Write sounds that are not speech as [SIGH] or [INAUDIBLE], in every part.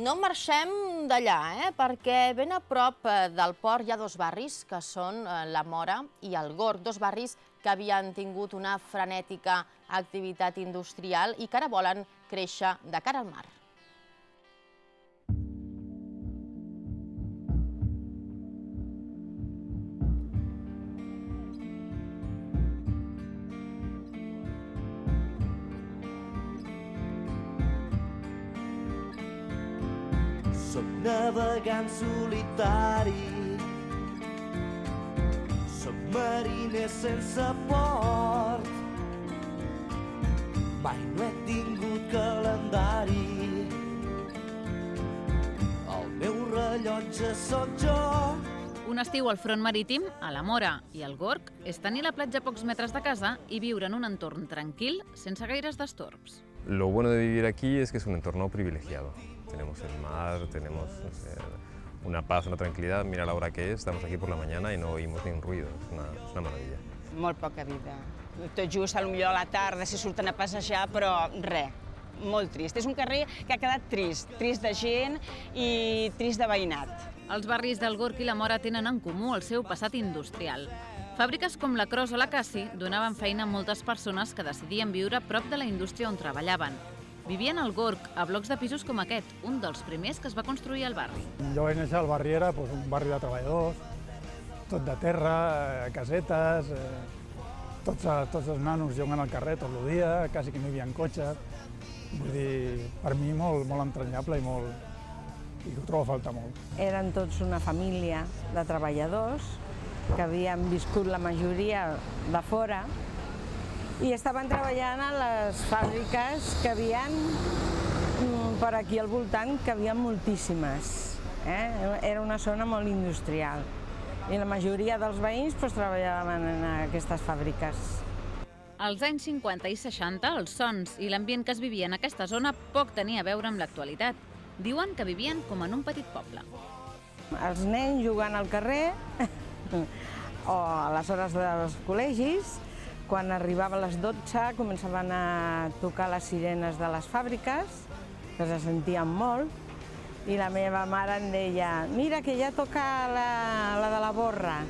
No marxem d'allà, eh? perquè ben a prop eh, del port hi ha dos barris, que són eh, la Mora i el Gorg, dos barris que havien tingut una frenètica activitat industrial i que ara volen créixer de cara al mar. Navegant solitari Soc mariner sense port Mai no he tingut calendari El meu rellotge sóc jo Un estiu al front marítim, a la Mora i al Gorg, és tenir la platja a pocs metres de casa i viure en un entorn tranquil, sense gaires destorbs. Lo bueno de vivir aquí es que es un entorno privilegiado. Tenemos el mar, tenemos no sé, una paz, una tranquilidad. Mira la hora que es, estamos aquí por la mañana y no oímos ni un ruido. Es una, es una maravilla. Molt poca vida. Tot just, potser a la tarda, si surten a passejar, però res, molt trist. És un carrer que ha quedat trist, trist de gent i trist de veïnat. Els barris del Gorg i la Mora tenen en comú el seu passat industrial. Fàbriques com la Cros o la Cassi donaven feina a moltes persones que decidien viure a prop de la indústria on treballaven. Vivien al Gorg, a blocs de pisos com aquest, un dels primers que es va construir al barri. Jo vaig néixer al barri, era doncs, un barri de treballadors, tot de terra, eh, casetes, eh, tots, eh, tots els nanos jugant al carrer tot el dia, quasi que no hi havia cotxes. Vull dir, per mi molt, molt entranyable i molt, i ho trobo a faltar molt. Eren tots una família de treballadors que havien viscut la majoria de fora i estaven treballant a les fàbriques que havien mm, per aquí al voltant, que havia moltíssimes. Eh? Era una zona molt industrial i la majoria dels veïns treballaven en aquestes fàbriques. Als anys 50 i 60, els sons i l'ambient que es vivia en aquesta zona poc tenia a veure amb l'actualitat. Diuen que vivien com en un petit poble. Els nens jugant al carrer [LAUGHS] o a les hores dels col·legis, quan arribava a les 12 començaven a tocar les sirenes de les fàbriques, que se sentien molt, i la meva mare em deia mira que ja toca la, la de la borra,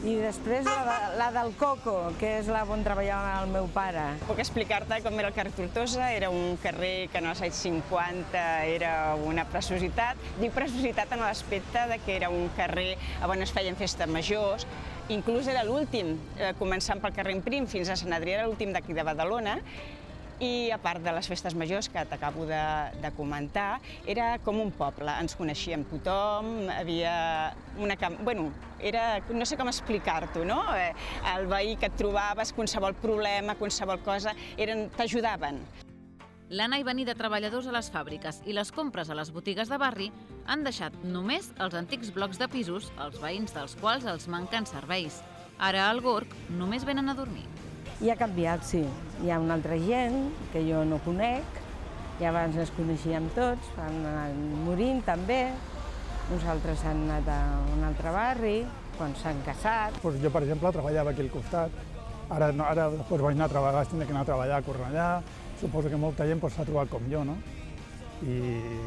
i després la, de, la del Coco, que és la on treballava el meu pare. Puc explicar-te com era el carrer Tortosa, era un carrer que en els anys 50 era una preciositat. Dic preciositat en l'aspecte de que era un carrer on es feien festes majors, inclús era l'últim, eh, començant pel carrer Imprim fins a Sant Adrià, era l'últim d'aquí de Badalona, i a part de les festes majors que t'acabo de, de comentar, era com un poble, ens coneixíem tothom, havia una... Bueno, era, no sé com explicar-t'ho, no? Eh, el veí que et trobaves, qualsevol problema, qualsevol cosa, t'ajudaven. L'anar i venir de treballadors a les fàbriques i les compres a les botigues de barri han deixat només els antics blocs de pisos, els veïns dels quals els manquen serveis. Ara al Gorg només venen a dormir. I ha canviat, sí. Hi ha una altra gent que jo no conec, i abans ens coneixíem tots, han anat morint també, uns altres han anat a un altre barri, quan s'han casat. Pues jo, per exemple, treballava aquí al costat, ara, no, ara després vaig anar a treballar, vaig anar a treballar a Cornellà, suposo que molta gent s'ha pues, trobat com jo, no? I,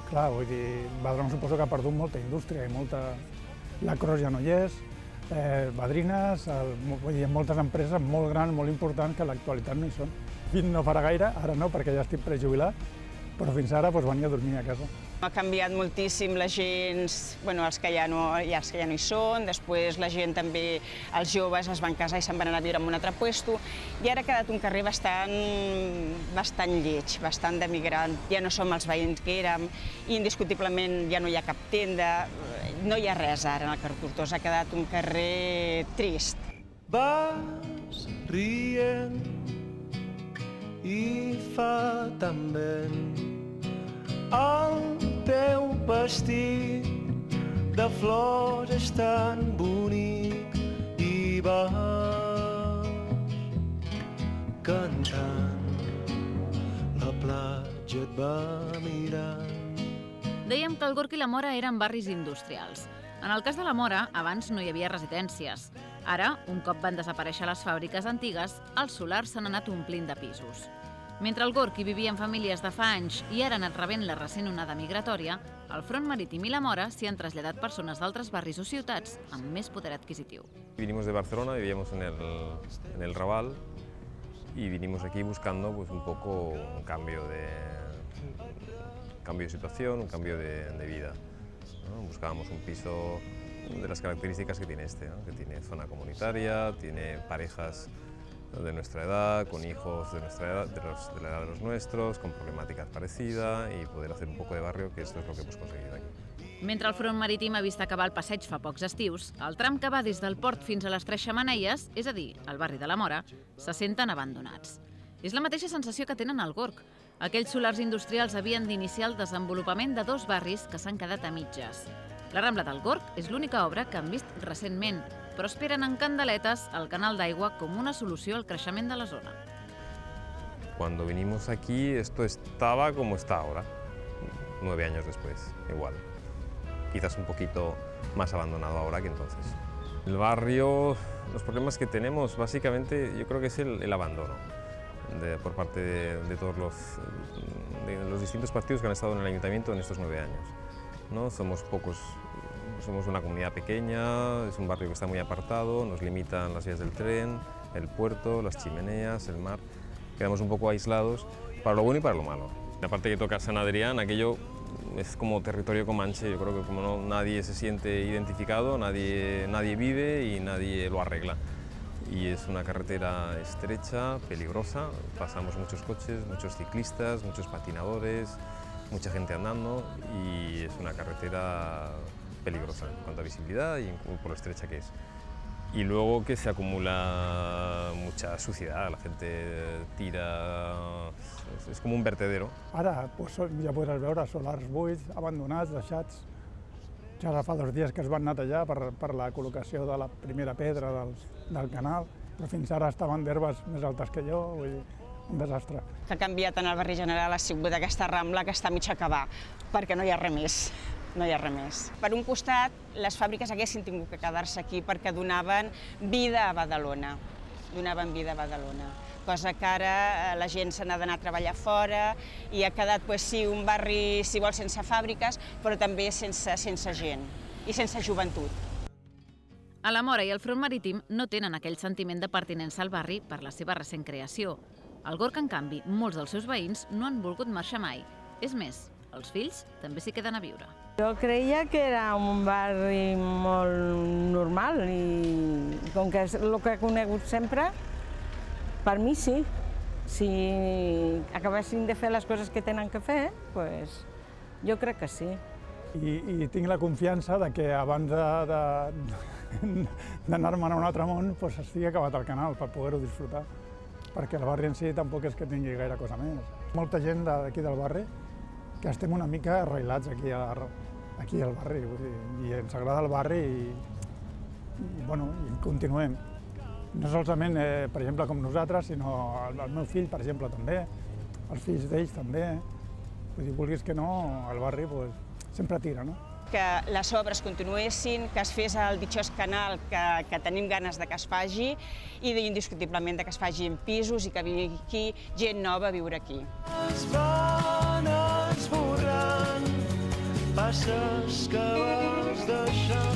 clar, vull dir, Badalona suposo que ha perdut molta indústria i molta... La Cros ja no hi és, eh, Badrines, el, vull dir, moltes empreses molt grans, molt importants, que a l'actualitat no hi són. Fins no farà gaire, ara no, perquè ja estic prejubilat, però fins ara doncs, venia a dormir a casa. Ha canviat moltíssim la gent, bueno, els que ja no, ja, els que ja no hi són, després la gent també, els joves es van casar i se'n van anar a viure en un altre puesto, i ara ha quedat un carrer bastant, bastant lleig, bastant d'emigrant. Ja no som els veïns que érem, i indiscutiblement ja no hi ha cap tenda, no hi ha res ara en el carrer Tortosa, ha quedat un carrer trist. Vas rient i fa tan vent el teu vestit de flors tan bonic i vas cantant la platja et va mirant Dèiem que el Gorg i la Mora eren barris industrials. En el cas de la Mora, abans no hi havia residències. Ara, un cop van desaparèixer les fàbriques antigues, els solars s'han anat omplint de pisos. Mentre al Gorg hi vivien famílies de fa anys i ara anat rebent la recent onada migratòria, al front marítim i la Mora s'hi han traslladat persones d'altres barris o ciutats amb més poder adquisitiu. Vinimos de Barcelona, vivíamos en el, en el Raval y vinimos aquí buscando pues, un poco un cambio de, un cambio de situación, un cambio de, de vida. ¿no? Buscábamos un piso de las características que tiene este, ¿no? que tiene zona comunitaria, tiene parejas de nuestra edad, con hijos de, nuestra edad, de, los, de la edad de los nuestros, con problemáticas parecidas y poder hacer un poco de barrio, que esto es lo que hemos conseguido aquí. Mentre el front marítim ha vist acabar el passeig fa pocs estius, el tram que va des del port fins a les Tres Xamaneies, és a dir, al barri de la Mora, se senten abandonats. És la mateixa sensació que tenen al Gorg. Aquells solars industrials havien d'iniciar el desenvolupament de dos barris que s'han quedat a mitges. La Rambla del Gorg és l'única obra que han vist recentment, però esperen en candeletes el canal d'aigua com una solució al creixement de la zona. Cuando vinimos aquí esto estaba como está ahora, nueve años después, igual. Quizás un poquito más abandonado ahora que entonces. El barrio, los problemas que tenemos básicamente yo creo que es el, el abandono de- por parte de, de todos los, de los distintos partidos que han estado en el ayuntamiento en estos nueve años. ¿no? Somos pocos, somos una comunidad pequeña, es un barrio que está muy apartado, nos limitan las vías del tren, el puerto, las chimeneas, el mar. Quedamos un poco aislados para lo bueno y para lo malo. La parte que toca San Adrián, aquello es como territorio comanche, yo creo que como no, nadie se siente identificado, nadie, nadie vive y nadie lo arregla. Y es una carretera estrecha, peligrosa, pasamos muchos coches, muchos ciclistas, muchos patinadores, mucha gente andando y es una carretera peligrosa en cuanto a visibilidad y por lo estrecha que es. Y luego que se acumula mucha suciedad, la gente tira, es, es como un vertedero. Ara doncs, ja podràs veure solars buits, abandonats, deixats. Ja ara fa dos dies que es van netejar per, per la col·locació de la primera pedra del, del canal, però fins ara estaven d'herbes més altes que jo, vull dir, un desastre. que ha canviat en el barri general ha sigut aquesta rambla que està mig acabar, perquè no hi ha res més. No hi ha res més. Per un costat, les fàbriques haguessin tingut que quedar-se aquí perquè donaven vida a Badalona. Donaven vida a Badalona. Cosa que ara eh, la gent se n'ha d'anar a treballar fora i ha quedat, pues, sí, un barri, si vol, sense fàbriques, però també sense, sense gent i sense joventut. A la Mora i el front marítim no tenen aquell sentiment de pertinença al barri per la seva recent creació. Al Gorg, en canvi, molts dels seus veïns no han volgut marxar mai. És més, els fills també s'hi queden a viure. Jo creia que era un barri molt normal i com que és el que he conegut sempre, per mi sí. Si acabessin de fer les coses que tenen que fer, pues, jo crec que sí. I, i tinc la confiança de que abans d'anar-me'n a un altre món doncs estigui acabat el canal per poder-ho disfrutar, perquè el barri en si tampoc és que tingui gaire cosa més. Molta gent d'aquí del barri que estem una mica arrailats aquí, a, aquí al barri, vull dir, i ens agrada el barri i, i, bueno, i continuem. No solament, eh, per exemple, com nosaltres, sinó el, el meu fill, per exemple, també, els fills d'ells també. Vull dir, vulguis que no, el barri pues, sempre tira, no? que les obres continuessin, que es fes el ditxós canal que, que tenim ganes de que es faci i indiscutiblement de que es faci en pisos i que vingui aquí gent nova a viure aquí. Esborrant passes que vas deixar